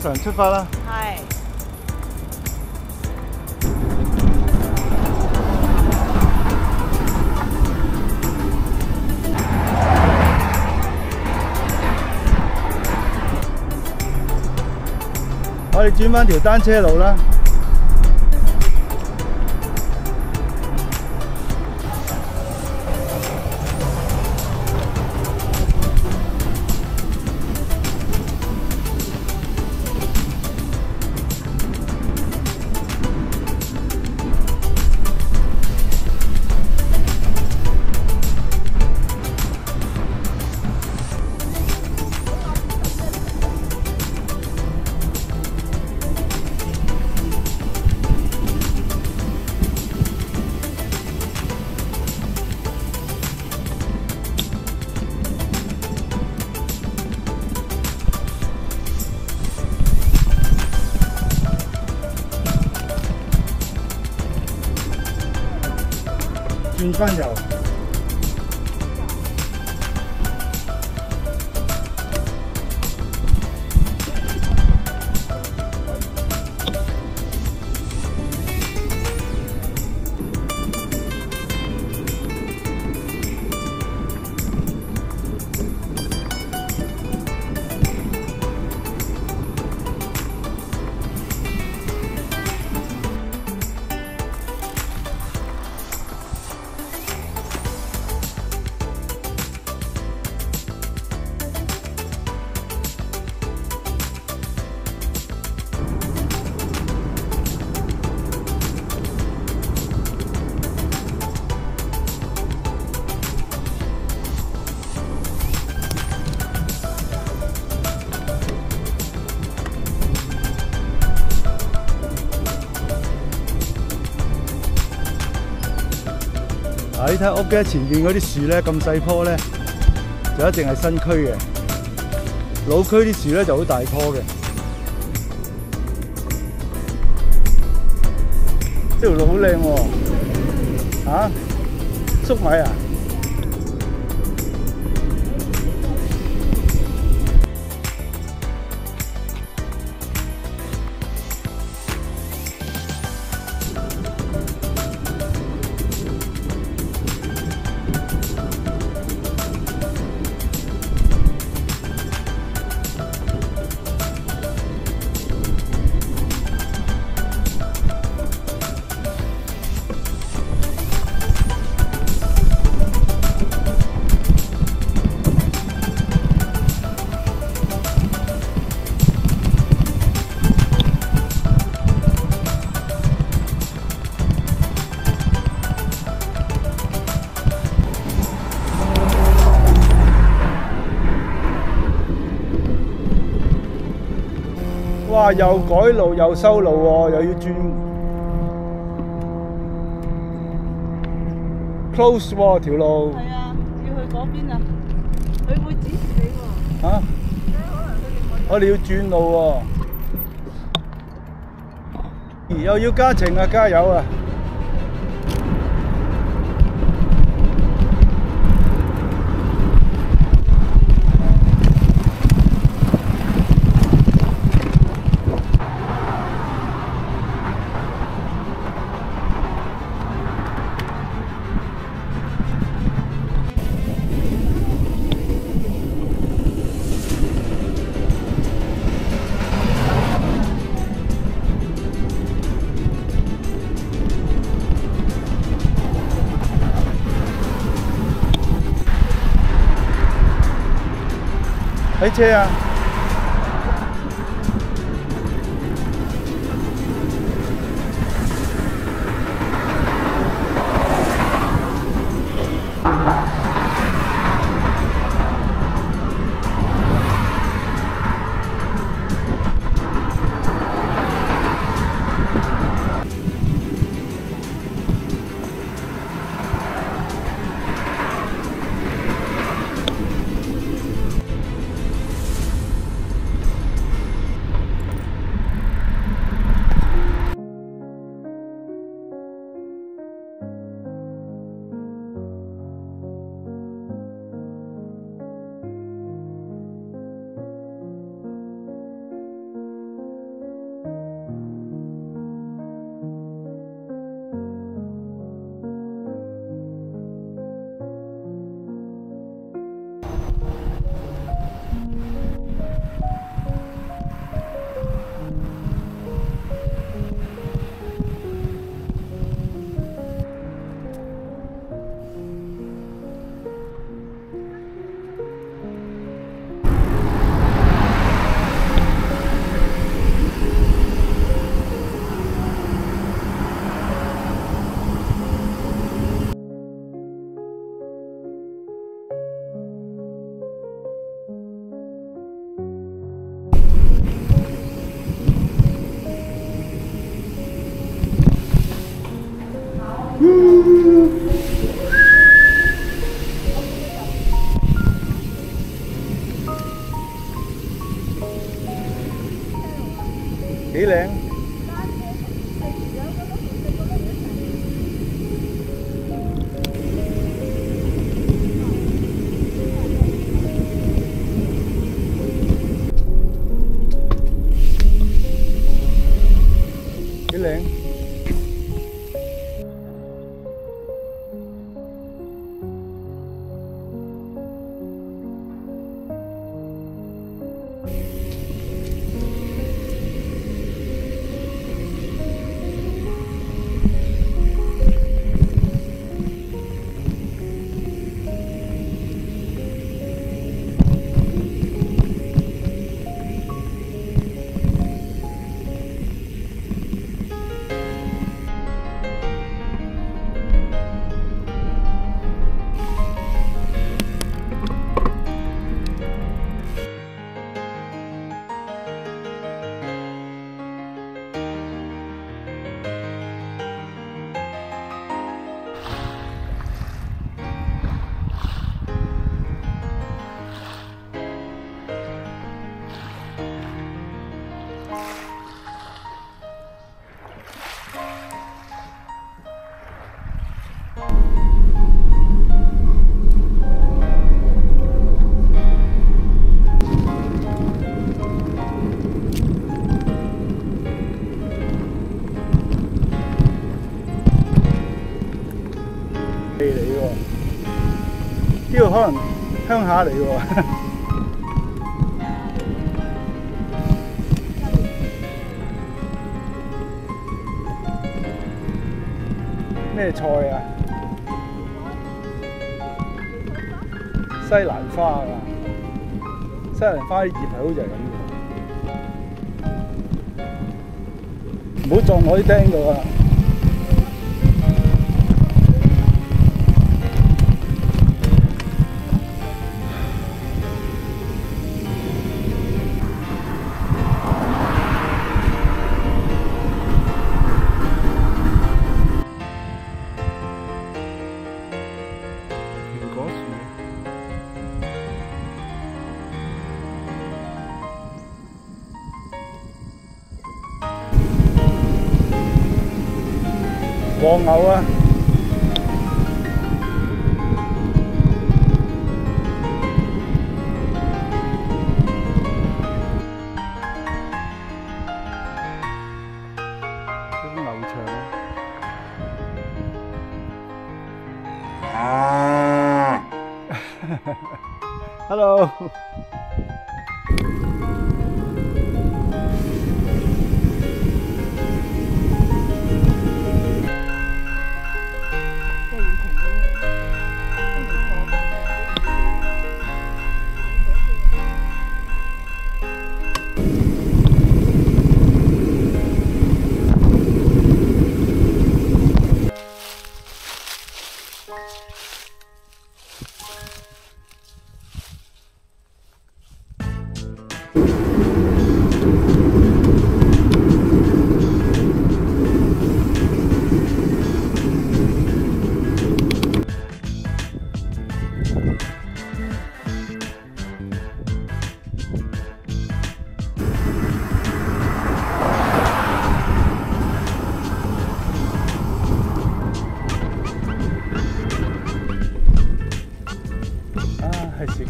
晨出發啦！係。我哋轉翻條單車路啦。轉翻嗱，你睇屋嘅前邊嗰啲樹咧，咁細棵咧，就一定係新區嘅。老區啲樹咧就好大棵嘅。呢條路好靚喎，嚇，粟米啊！哇！又改路又修路喎，又要轉 close 喎條路係啊，要去嗰邊啊，佢會指示你喎。嚇，我哋要轉路喎，又要加程啊，加油啊！睇車啊！呢度可能鄉下嚟喎。咩菜啊？西蘭花啊！西蘭花啲葉係好似係咁嘅，唔好撞我啲釘度啊！黄牛啊！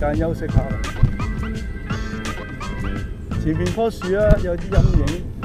間休息下。前面棵樹啊，有啲陰影。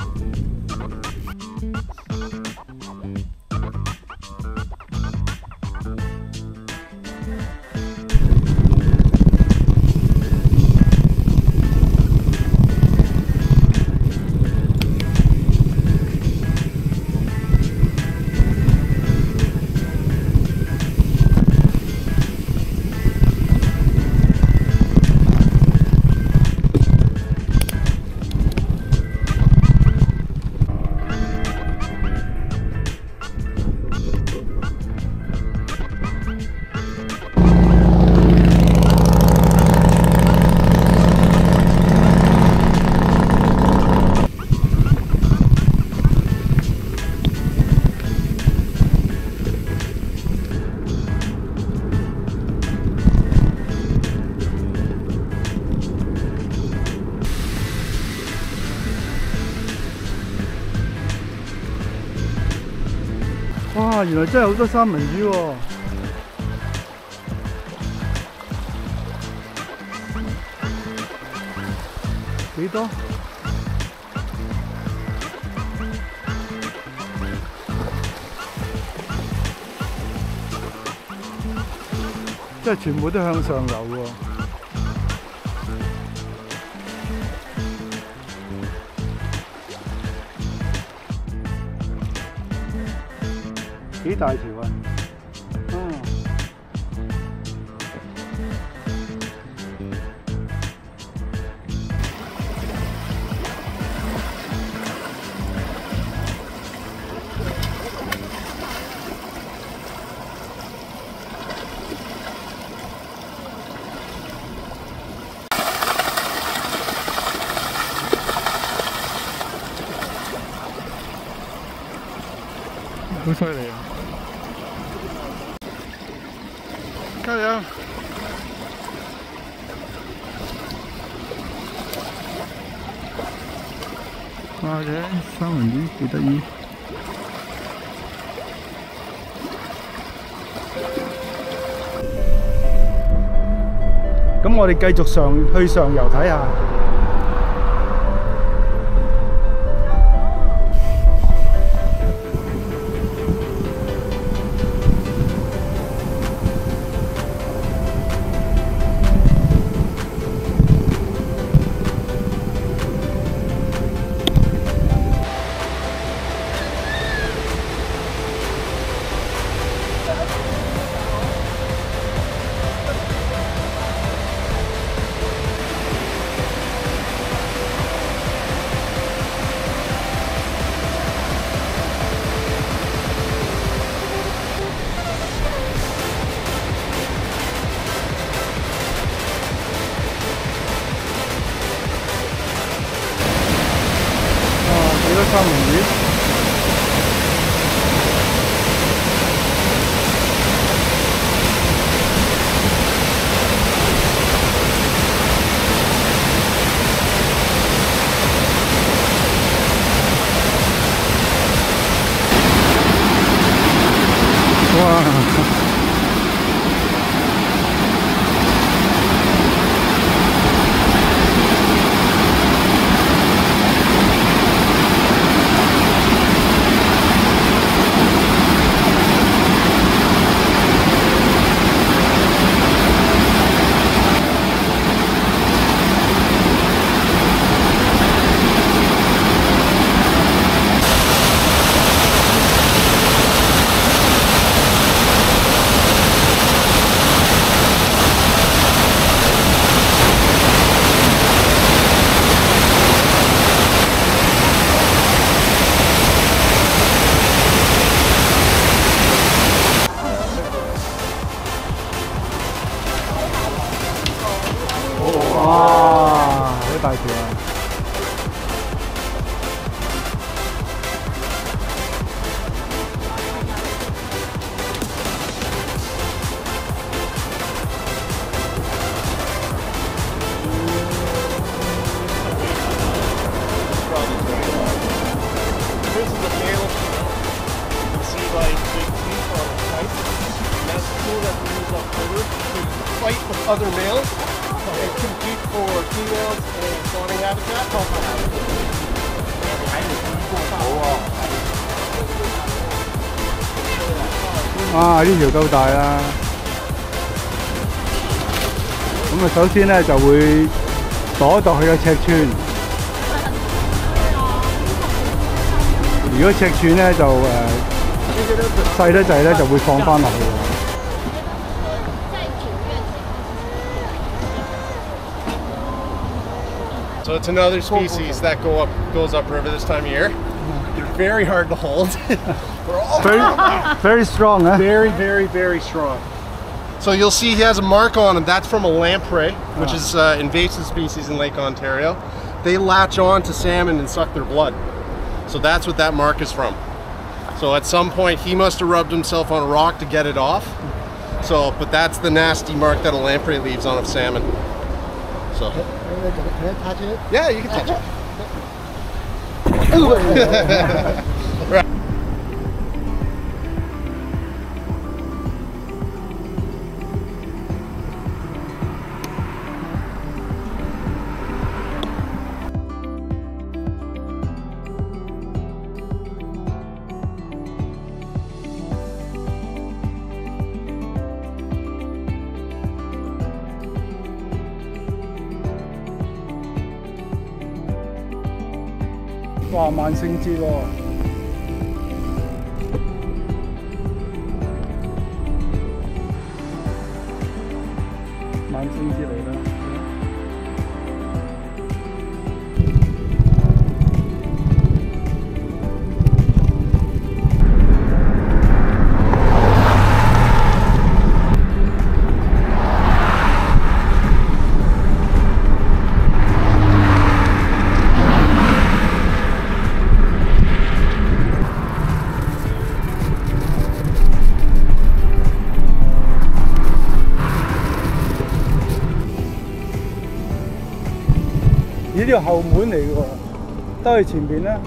原來真係好多三文魚喎、幾多？即係全部都向上流喎、大條啊！嗯。好犀利啊！加油！哇！嘅三文魚幾得意。咁我哋繼續上去上游睇下。Thank you. other males and compete for females and spawning habitat. 哇！呢条够大啦。咁啊，首先咧就会度一度佢嘅尺寸。如果尺寸咧就诶、细得滞咧，就会放翻落去。 So it's another species that go up goes upriver this time of year. They're very hard to hold. Very, very strong 啊！very, very, very strong. So you'll see he has a mark on him. That's from a lamprey, which is uh, invasive species in Lake Ontario. They latch on to salmon and suck their blood. So that's what that mark is from. So at some point he must have rubbed himself on a rock to get it off. So, but that's the nasty mark that a lamprey leaves on a salmon. So. Can touch it? Yeah, you can touch it. right. 萬聖節喎、呢？條後門嚟嘅喎，兜去前面咧。